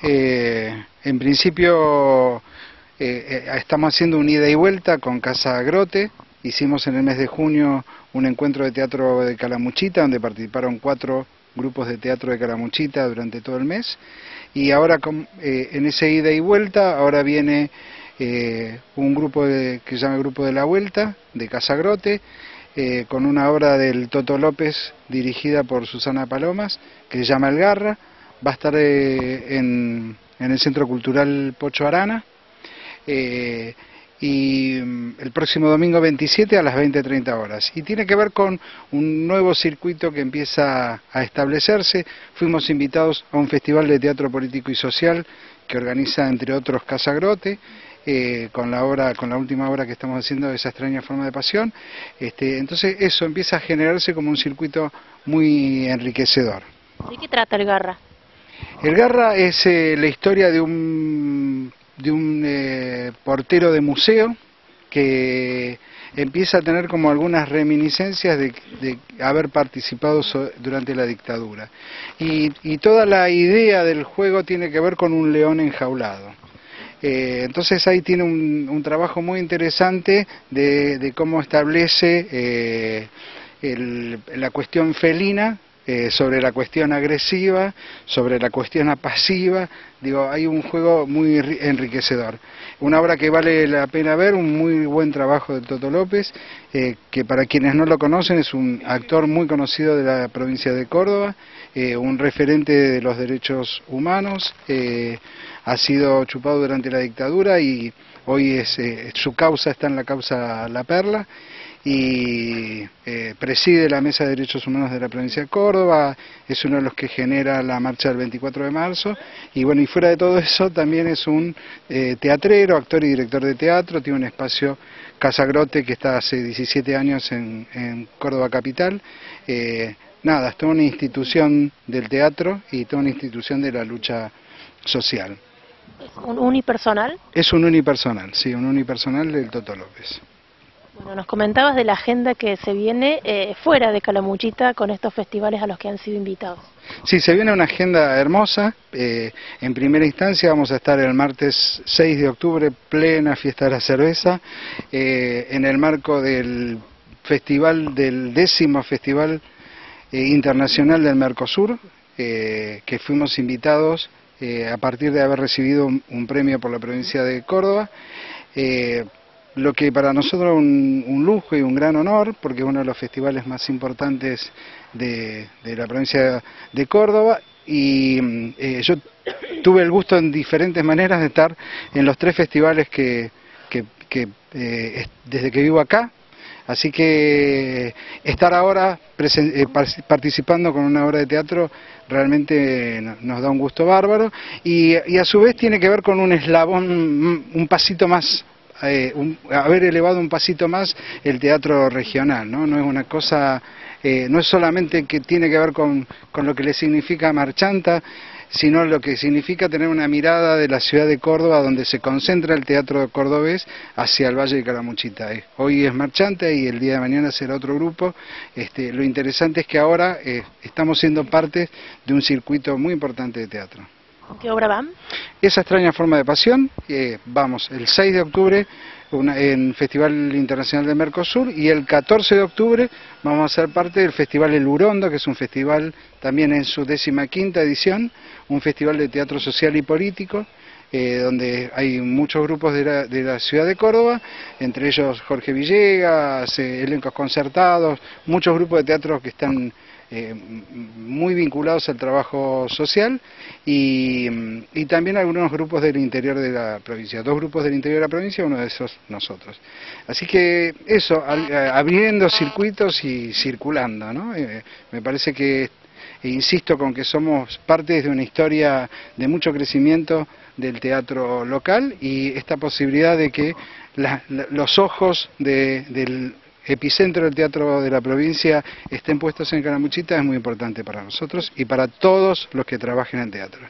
Eh, en principio eh, eh, estamos haciendo un ida y vuelta con Casa Grote. Hicimos en el mes de junio un encuentro de teatro de Calamuchita, donde participaron cuatro grupos de teatro de Calamuchita durante todo el mes. Y ahora en ese ida y vuelta, ahora viene un grupo que se llama Grupo de la Vuelta, de Casa Grote, con una obra del Toto López dirigida por Susana Palomas, que se llama El Garra va a estar eh, en, el Centro Cultural Pocho Arana. Eh, y mm, el próximo domingo 27 a las 20.30 horas. Y tiene que ver con un nuevo circuito que empieza a establecerse. Fuimos invitados a un festival de teatro político y social que organiza, entre otros, Casagrote. Eh, con la obra, con la última obra que estamos haciendo, esa extraña forma de pasión. Este, entonces eso empieza a generarse como un circuito muy enriquecedor. ¿De qué trata el Garra? El Garra es eh, la historia de un, de un eh, portero de museo que empieza a tener como algunas reminiscencias de, haber participado durante la dictadura. Y, toda la idea del juego tiene que ver con un león enjaulado. Eh, entonces ahí tiene un, trabajo muy interesante de, cómo establece la cuestión felina eh, sobre la cuestión agresiva, sobre la cuestión pasiva, digo, hay un juego muy enriquecedor. Una obra que vale la pena ver, un muy buen trabajo de Toto López, eh, que para quienes no lo conocen es un actor muy conocido de la provincia de Córdoba, eh, un referente de los derechos humanos, ha sido chupado durante la dictadura y hoy es, su causa está en la causa La Perla y eh, preside la Mesa de Derechos Humanos de la provincia de Córdoba, es uno de los que genera la marcha del 24 de marzo y bueno, y fuera de todo eso también es un eh, teatrero, actor y director de teatro, tiene un espacio Casagrote que está hace 17 años en, Córdoba Capital. Eh, nada, es toda una institución del teatro y toda una institución de la lucha social. ¿Es un unipersonal? Es un unipersonal, sí, un unipersonal del Toto López. Bueno, nos comentabas de la agenda que se viene eh, fuera de Calamuchita con estos festivales a los que han sido invitados. Sí, se viene una agenda hermosa. Eh, en primera instancia vamos a estar el martes 6 de octubre, plena fiesta de la cerveza, eh, en el marco del festival, del décimo festival internacional del Mercosur, que fuimos invitados a partir de haber recibido un, premio por la provincia de Córdoba lo que para nosotros es un, lujo y un gran honor, porque es uno de los festivales más importantes de, la provincia de Córdoba, y eh, yo tuve el gusto en diferentes maneras de estar en los tres festivales que, eh, desde que vivo acá, así que estar ahora eh, participando con una obra de teatro realmente nos da un gusto bárbaro. Y, y a su vez tiene que ver con un eslabón, un pasito más eh, haber elevado un pasito más el teatro regional, ¿no? No es una cosa, eh, no es solamente que tiene que ver con, con lo que le significa Marchanta, sino lo que significa tener una mirada de la ciudad de Córdoba donde se concentra el teatro cordobés hacia el Valle de Caramuchita. Eh, hoy es Marchanta y el día de mañana será otro grupo. Este, lo interesante es que ahora estamos siendo parte de un circuito muy importante de teatro. ¿Qué obra van? Esa extraña forma de pasión, eh, vamos, el 6 de octubre en Festival Internacional de Mercosur y el 14 de octubre vamos a ser parte del Festival El Urondo, que es un festival también en su décima quinta edición, un festival de teatro social y político, eh, donde hay muchos grupos de la, ciudad de Córdoba, entre ellos Jorge Villegas, eh, elencos concertados, muchos grupos de teatro que están eh, muy vinculados al trabajo social y, también algunos grupos del interior de la provincia, dos grupos del interior de la provincia, uno de esos nosotros. Así que eso, eh, abriendo circuitos y circulando, ¿no? Eh, me parece que, e insisto con que somos parte de una historia de mucho crecimiento del teatro local y esta posibilidad de que los ojos del epicentro del teatro de la provincia estén puestos en Caramuchita es muy importante para nosotros y para todos los que trabajen en teatro.